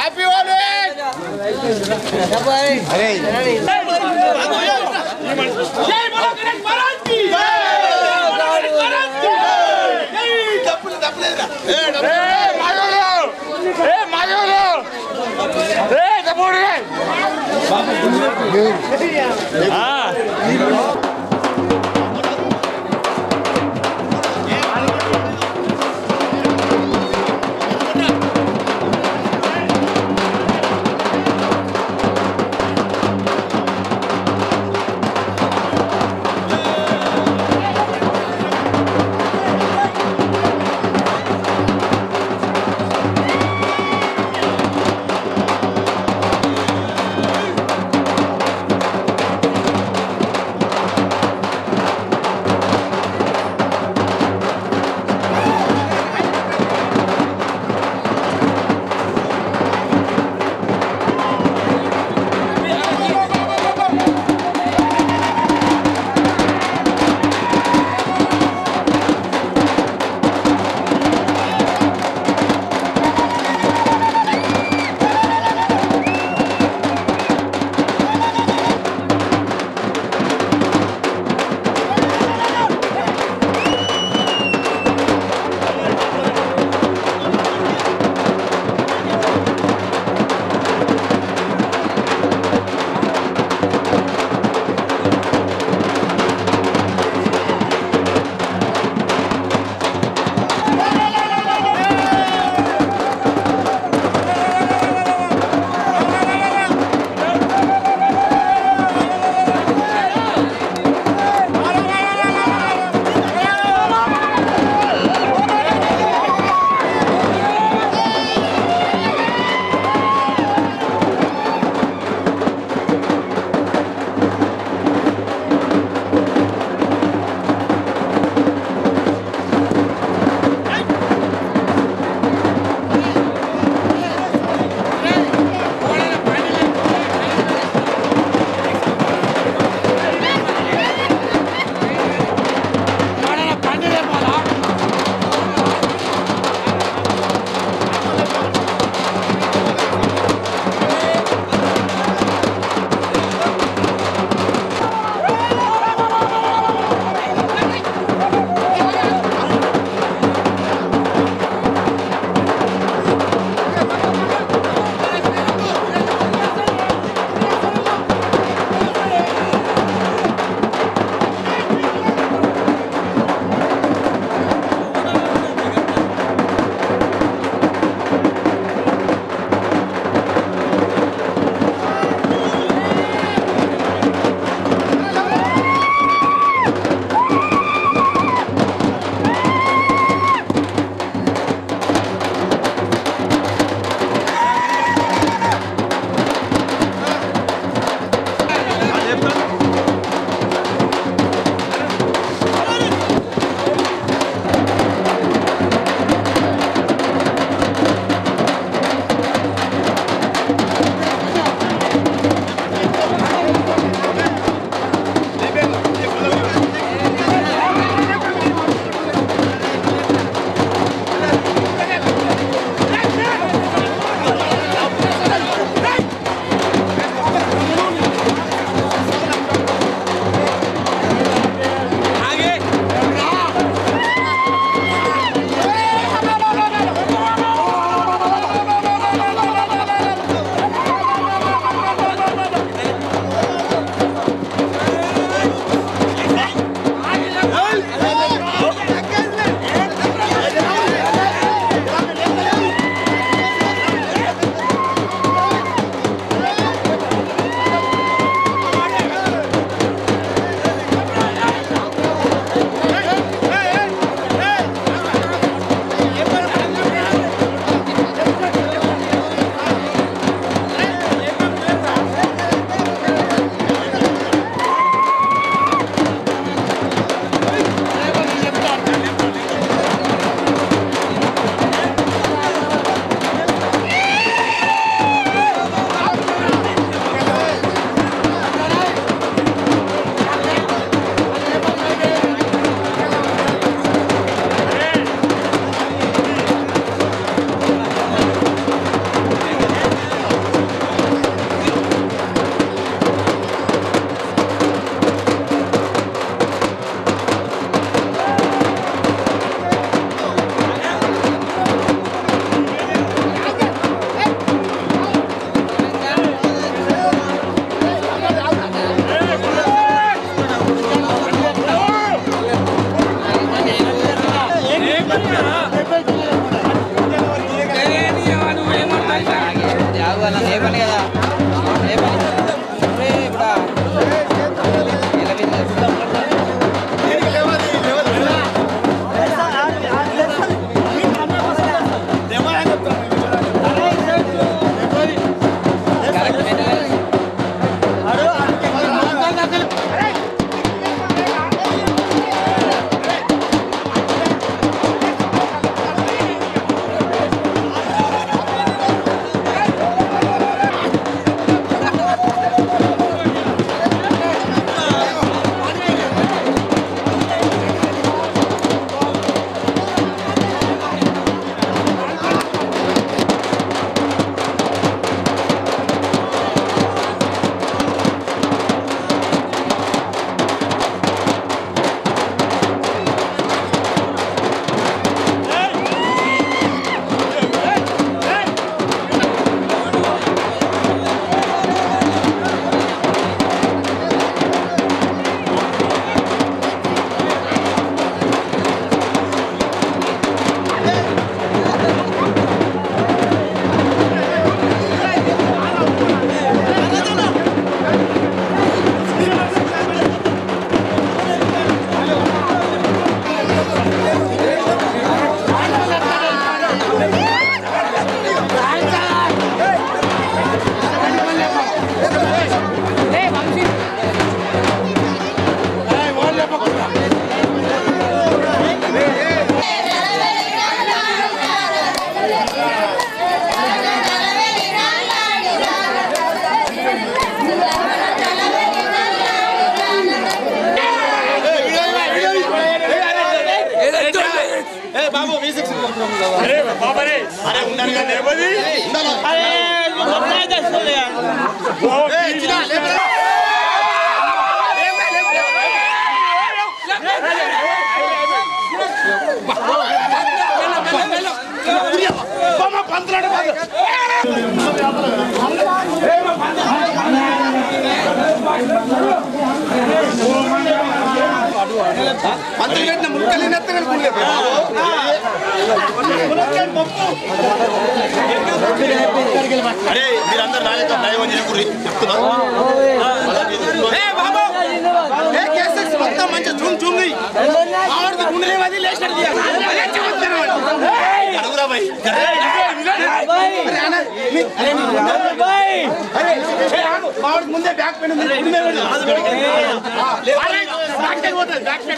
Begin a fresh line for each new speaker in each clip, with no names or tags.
Happy one! Happy one! Ah!
అరే మీరందరూ నాయక దైవం చేయకూరి చెప్తున్నా ఏ బాబు ఏ కేసెస్ మొత్తం మంచి జూమ్ జూమ్ ని ఆవిడకి గుండెలేమది లేచినట్టు తీయాలి. అదే చెప్తాను వాడు. అడుగురా భయ్. అరే, అరే, అన్న, మీ- అరే, నీ ముందే- అరే, ఏ, ఆగు. మా వాడికి ముందే బ్యాక్ పెయిన్ ఉంది. గుండె మీద ఉంది. అరే, బ్యాక్ పెయిన్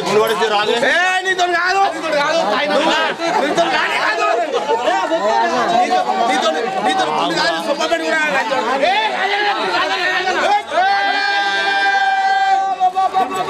గుండెపడితే రాదు ఏ నీతో కాదు నీతో కాదు నీతో కానే కాదు నీతో నీతో నీతో గుండె కాదు సొప్పబెట్టి కూడా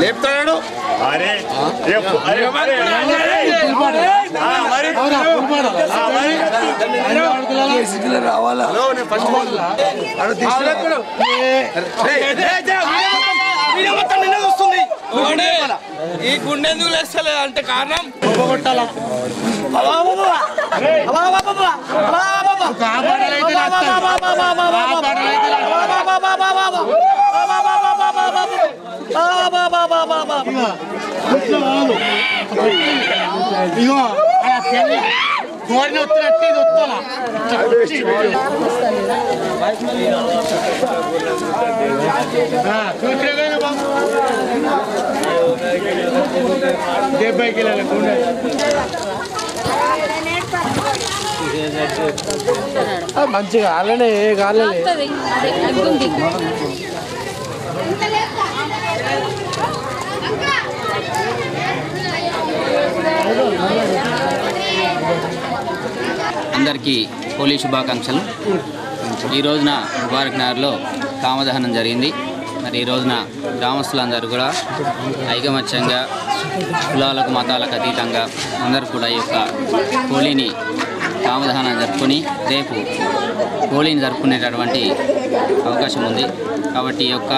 లేపుతాడు
అరే అరే
ఫస్ట్ వస్తుంది
ఈ గుండె ఎందుకు లేస్తలే అంటే కారణం
ఇగో కోరిన వచ్చినట్టు ఇది వస్తాలా చూసినా బాబు డెబ్బై కిలోల గుండె మంచిగా అలానే
అందరికీ హోలీ శుభాకాంక్షలు. ఈ రోజున ముబారక్ నగర్లో కామదహనం జరిగింది. మరి ఈ రోజున గ్రామస్తులందరూ కూడా ఐకమత్యంగా కులాలకు మతాలకు అతీతంగా అందరూ కూడా ఈ యొక్క హోలీని కామదహనం జరుపుకొని రేపు హోలీని జరుపుకునేటటువంటి అవకాశం ఉంది. కాబట్టి ఈ యొక్క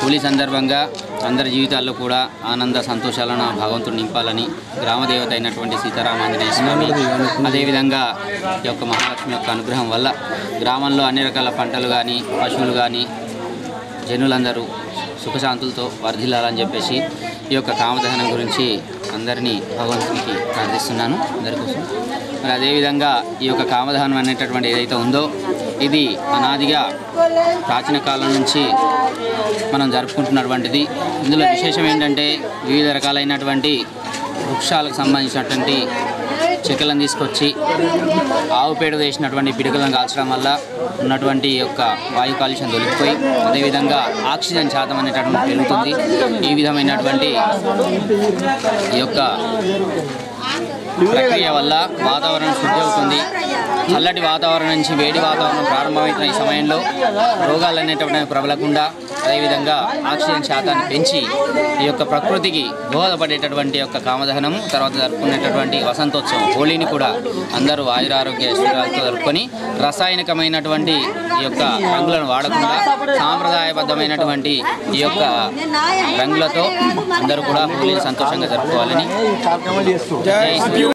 హోలీ సందర్భంగా అందరి జీవితాల్లో కూడా ఆనంద సంతోషాలను భగవంతుడు నింపాలని గ్రామదేవత అయినటువంటి సీతారామాంజనేయ స్వామి అదేవిధంగా ఈ యొక్క మహాలక్ష్మి యొక్క అనుగ్రహం వల్ల గ్రామంలో అన్ని రకాల పంటలు కానీ పశువులు కానీ జనులందరూ సుఖశాంతులతో వర్ధిల్లాలని చెప్పేసి ఈ యొక్క కామదహనం గురించి అందరినీ భగవంతునికి ప్రార్థిస్తున్నాను అందరి కోసం మరి అదేవిధంగా ఈ యొక్క కామదహనం అనేటటువంటి ఏదైతే ఉందో ఇది అనాదిగా ప్రాచీన కాలం నుంచి మనం జరుపుకుంటున్నటువంటిది. ఇందులో విశేషం ఏంటంటే వివిధ రకాలైనటువంటి వృక్షాలకు సంబంధించినటువంటి చెక్కలను తీసుకొచ్చి ఆవు పేడ వేసినటువంటి పిడుకలను కాల్చడం వల్ల ఉన్నటువంటి యొక్క వాయు కాలుష్యం తొలగిపోయి అదేవిధంగా ఆక్సిజన్ శాతం అనేటటువంటి పెరుగుతుంది. ఈ విధమైనటువంటి ఈ యొక్క ప్రక్రియ వల్ల వాతావరణం శుద్ధి అవుతుంది. చల్లటి వాతావరణం నుంచి వేడి వాతావరణం ప్రారంభమవుతున్న ఈ సమయంలో రోగాలు అనేటువంటి ప్రబలకుండా అదేవిధంగా ఆక్సిజన్ శాతాన్ని పెంచి ఈ యొక్క ప్రకృతికి దోహదపడేటటువంటి యొక్క కామదహనము తర్వాత జరుపుకునేటటువంటి వసంతోత్సవం హోలీని కూడా అందరూ ఆయురారోగ్య స్థిరాలతో జరుపుకొని రసాయనికమైనటువంటి ఈ యొక్క రంగులను వాడకుండా సాంప్రదాయబద్ధమైనటువంటి ఈ యొక్క రంగులతో అందరూ కూడా హోలీని సంతోషంగా జరుపుకోవాలని.